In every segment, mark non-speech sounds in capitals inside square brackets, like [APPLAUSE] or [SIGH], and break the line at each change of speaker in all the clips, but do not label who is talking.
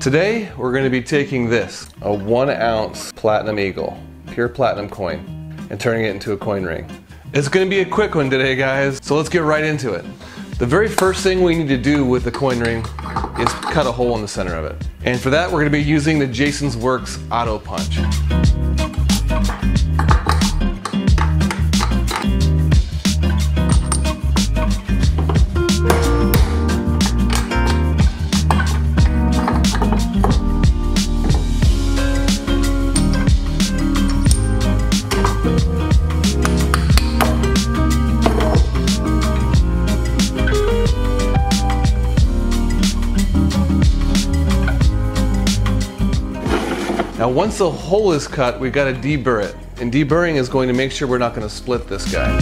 Today, we're gonna be taking this, a one ounce Platinum Eagle, pure platinum coin, and turning it into a coin ring. It's gonna be a quick one today, guys, so let's get right into it. The very first thing we need to do with the coin ring is cut a hole in the center of it. And for that, we're gonna be using the Jason's Works Auto Punch. Once the hole is cut, we've got to deburr it. And deburring is going to make sure we're not going to split this guy.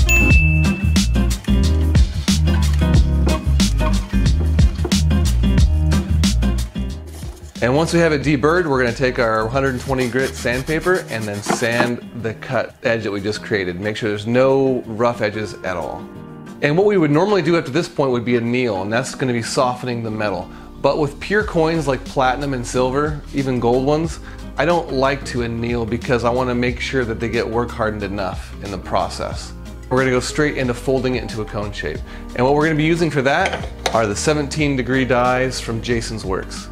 And once we have it deburred, we're going to take our 120 grit sandpaper and then sand the cut edge that we just created. Make sure there's no rough edges at all. And what we would normally do up to this point would be anneal, and that's going to be softening the metal. But with pure coins like platinum and silver, even gold ones, I don't like to anneal because I want to make sure that they get work hardened enough in the process. We're going to go straight into folding it into a cone shape. And what we're going to be using for that are the 17 degree dies from Jason's Works.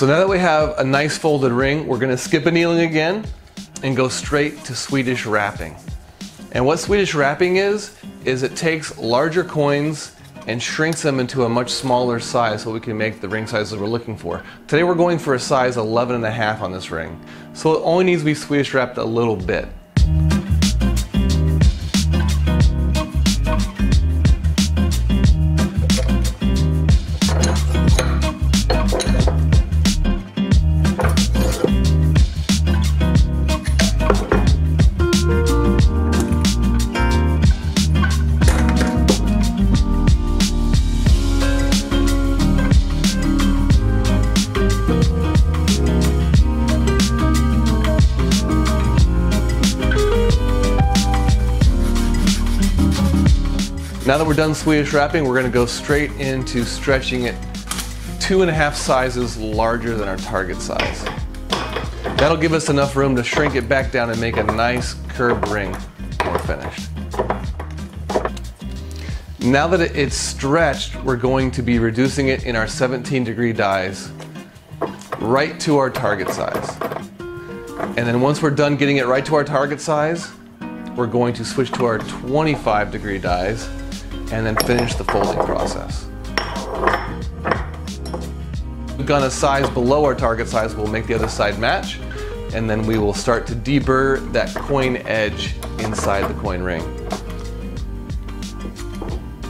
So now that we have a nice folded ring, we're gonna skip annealing again and go straight to Swedish wrapping. And what Swedish wrapping is, is it takes larger coins and shrinks them into a much smaller size so we can make the ring sizes we're looking for. Today we're going for a size 11 and a half on this ring. So it only needs to be Swedish wrapped a little bit. Now that we're done Swedish wrapping, we're gonna go straight into stretching it two and a half sizes larger than our target size. That'll give us enough room to shrink it back down and make a nice curved ring when we're finished. Now that it's stretched, we're going to be reducing it in our 17 degree dies right to our target size. And then once we're done getting it right to our target size, we're going to switch to our 25 degree dies and then finish the folding process. We've gone a size below our target size, we'll make the other side match, and then we will start to deburr that coin edge inside the coin ring.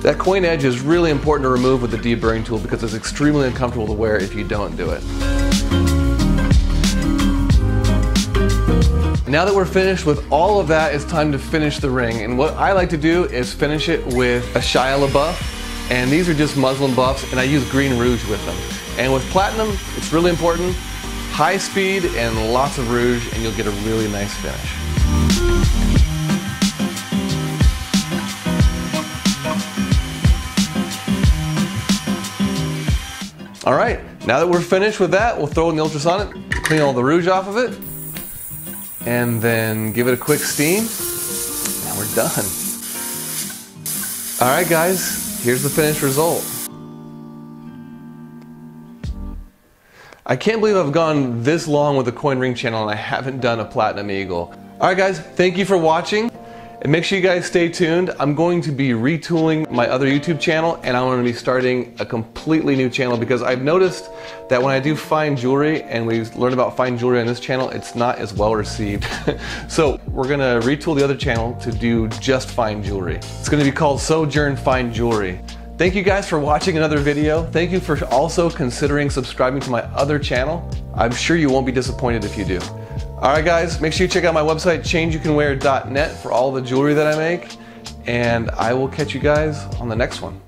That coin edge is really important to remove with the deburring tool because it's extremely uncomfortable to wear if you don't do it. Now that we're finished with all of that, it's time to finish the ring. And what I like to do is finish it with a Shia LaBeouf. And these are just muslin buffs, and I use green rouge with them. And with platinum, it's really important. High speed and lots of rouge, and you'll get a really nice finish. All right, now that we're finished with that, we'll throw in the ultrasonic, clean all the rouge off of it, and then give it a quick steam, and we're done. All right, guys, here's the finished result. I can't believe I've gone this long with the Coin Ring channel and I haven't done a Platinum Eagle. All right, guys, thank you for watching. And make sure you guys stay tuned. I'm going to be retooling my other YouTube channel and I'm going to be starting a completely new channel because I've noticed that when I do fine jewelry and we learn about fine jewelry on this channel, it's not as well received. [LAUGHS] so we're going to retool the other channel to do just fine jewelry. It's going to be called Sojourn Fine Jewelry. Thank you guys for watching another video. Thank you for also considering subscribing to my other channel. I'm sure you won't be disappointed if you do. All right, guys, make sure you check out my website, changeyoucanwear.net, for all the jewelry that I make. And I will catch you guys on the next one.